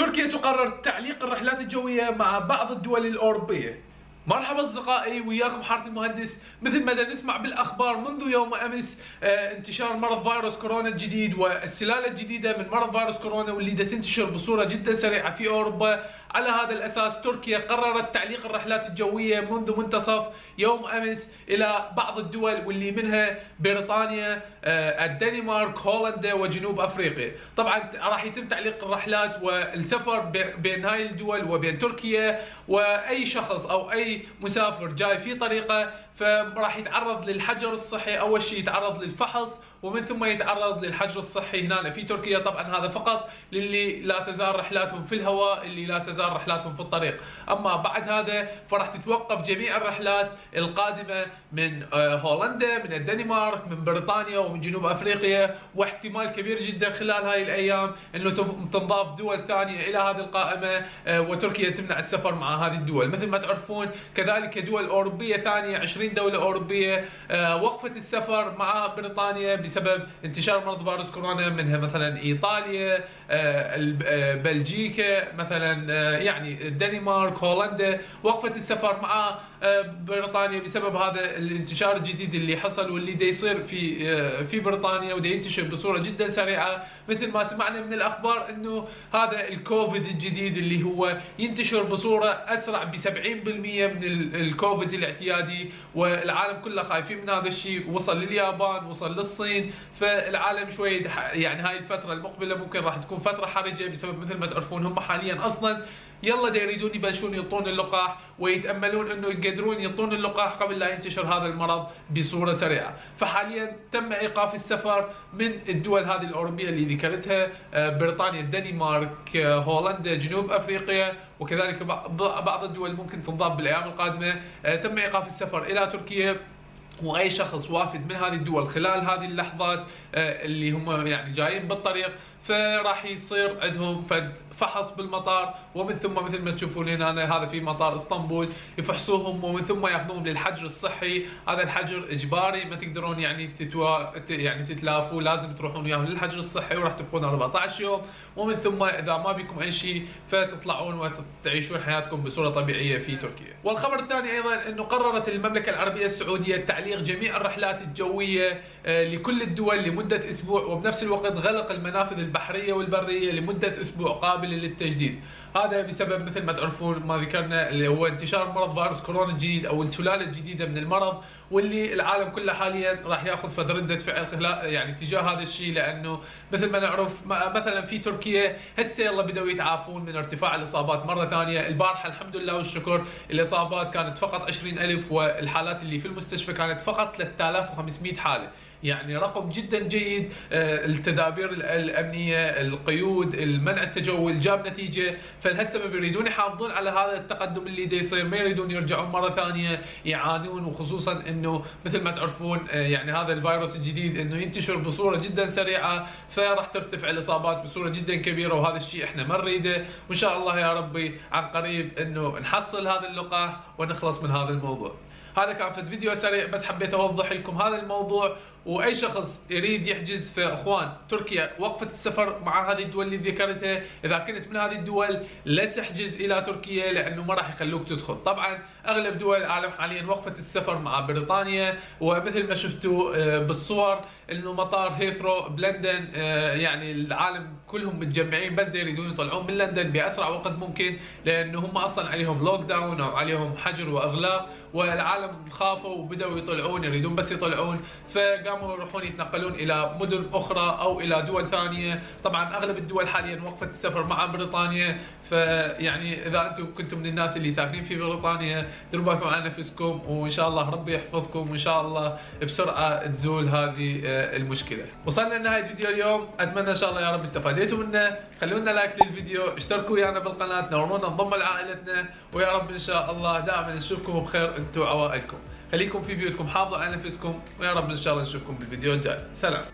تركيا تقرر تعليق الرحلات الجوية مع بعض الدول الأوروبية. مرحبا أصدقائي وياكم حارث المهندس. مثل ما نسمع بالأخبار منذ يوم أمس آه، انتشار مرض فيروس كورونا الجديد والسلالة الجديدة من مرض فيروس كورونا واللي تنتشر بصورة جدا سريعة في أوروبا. على هذا الأساس تركيا قررت تعليق الرحلات الجوية منذ منتصف يوم أمس إلى بعض الدول واللي منها بريطانيا آه، الدنمارك هولندا وجنوب أفريقيا. طبعا راح يتم تعليق الرحلات والسفر بين هاي الدول وبين تركيا. وأي شخص أو أي مسافر جاي في طريقه فراح يتعرض للحجر الصحي أول شيء يتعرض للفحص ومن ثم يتعرض للحجر الصحي هنا في تركيا طبعا هذا فقط للي لا تزال رحلاتهم في الهواء اللي لا تزال رحلاتهم في الطريق. أما بعد هذا فراح تتوقف جميع الرحلات القادمة من آه، هولندا من الدنمارك من بريطانيا ومن جنوب أفريقيا. واحتمال كبير جدا خلال هاي الأيام إنه تنضاف دول ثانية إلى هذه القائمة آه، وتركيا تمنع السفر مع هذه الدول. مثل ما تعرفون كذلك دول أوروبية ثانية 20 دولة أوروبية آه، وقفت السفر مع بريطانيا بسبب انتشار مرض فيروس كورونا منها مثلا إيطاليا آه، آه، بلجيكا مثلا يعني الدنمارك هولندا. وقفت السفر مع بريطانيا بسبب هذا الانتشار الجديد اللي حصل واللي دا يصير في في بريطانيا ودا ينتشر بصورة جدا سريعة. مثل ما سمعنا من الأخبار إنه هذا الكوفيد الجديد اللي هو ينتشر بصورة أسرع ب 70% من الكوفيد الاعتيادي والعالم كله خايفين من هذا الشيء؟ وصل لليابان وصل للصين. فالعالم شوي يعني هاي الفترة المقبلة ممكن راح تكون فترة حرجة بسبب مثل ما تعرفون هم حاليا أصلا يلا دا يريدون يبلشون يعطون اللقاح ويتأملون إنه يقدرون يعطون اللقاح قبل لا ينتشر هذا المرض بصورة سريعة، فحاليا تم إيقاف السفر من الدول هذه الأوروبية اللي ذكرتها آه، بريطانيا، الدنمارك، آه، هولندا، جنوب أفريقيا وكذلك بعض الدول ممكن تنضاف بالأيام القادمة، آه، تم إيقاف السفر إلى تركيا. واي شخص وافد من هذه الدول خلال هذه اللحظات اللي هم يعني جايين بالطريق فراح يصير عندهم فد فحص بالمطار ومن ثم مثل ما تشوفون هنا هذا في مطار اسطنبول يفحصوهم ومن ثم ياخذوهم للحجر الصحي هذا الحجر اجباري ما تقدرون يعني تتوا يعني تتلافوا لازم تروحون وياهم للحجر الصحي وراح تبقون 14 يوم ومن ثم إذا ما بكم أي شيء فتطلعون وتعيشون حياتكم بصورة طبيعية في تركيا. والخبر الثاني أيضا إنه قررت المملكة العربية السعودية تعليق جميع الرحلات الجوية آه، لكل الدول لمدة أسبوع وبنفس الوقت غلق المنافذ البحرية والبرية لمدة أسبوع قابل للتجديد. هذا بسبب مثل ما تعرفون ما ذكرنا اللي هو انتشار مرض فيروس كورونا الجديد أو السلالة الجديدة من المرض واللي العالم كله حاليا راح يأخذ فد رده فعل يعني تجاه هذا الشيء لأنه مثل ما نعرف مثلا في تركيا هسه يلا بدأوا يتعافون من ارتفاع الإصابات مرة ثانية. البارحة الحمد لله والشكر الإصابات كانت فقط 20000 والحالات اللي في المستشفى كانت فقط 3500 حالة. يعني رقم جدا جيد آه، التدابير الأمنية القيود المنع التجول جاب نتيجة. فهسه ما بيريدون يحافظون على هذا التقدم اللي دا يصير ما يريدون يرجعون مرة ثانية يعانون وخصوصا إنه مثل ما تعرفون آه، يعني هذا الفيروس الجديد إنه ينتشر بصورة جدا سريعة فراح ترتفع الإصابات بصورة جدا كبيرة وهذا الشيء إحنا ما نريده. وإن شاء الله يا ربي عن قريب إنه نحصل هذا اللقاح ونخلص من هذا الموضوع. هذا كان في فيديو سريع بس حبيت أوضح لكم هذا الموضوع وأي شخص يريد يحجز في أخوان تركيا وقفت السفر مع هذه الدول اللي ذكرتها إذا كنت من هذه الدول لا تحجز إلى تركيا لأنه ما راح يخلوك تدخل. طبعا أغلب دول العالم حاليا وقفت السفر مع بريطانيا ومثل ما شفتوا آه، بالصور إنه مطار هيثرو بلندن آه، يعني العالم كلهم متجمعين بس يريدون يطلعون من لندن بأسرع وقت ممكن لأنه هم أصلا عليهم lockdown أو عليهم حجر وإغلاق والعالم خافوا وبدأوا يطلعون يريدون بس يطلعون. فقاموا يروحون يتنقلون إلى مدن أخرى أو إلى دول ثانية. طبعا أغلب الدول حاليا وقفت السفر مع بريطانيا. فيعني إذا أنتم كنتم من الناس اللي ساكنين في بريطانيا بالكم على نفسكم وإن شاء الله ربي يحفظكم وإن شاء الله بسرعة تزول هذه آه، المشكلة. وصلنا لنهاية فيديو اليوم. أتمنى إن شاء الله يا رب استفاديتوا منه. خلونا لايك للفيديو اشتركوا ويانا بالقناة نورونا انضموا لعائلتنا. ويا رب إن شاء الله دائما نشوفكم بخير أنتم وعوائلكم خليكم في بيوتكم حافظوا على نفسكم ويا رب ان شاء الله نشوفكم بالفيديو الجاي. سلام.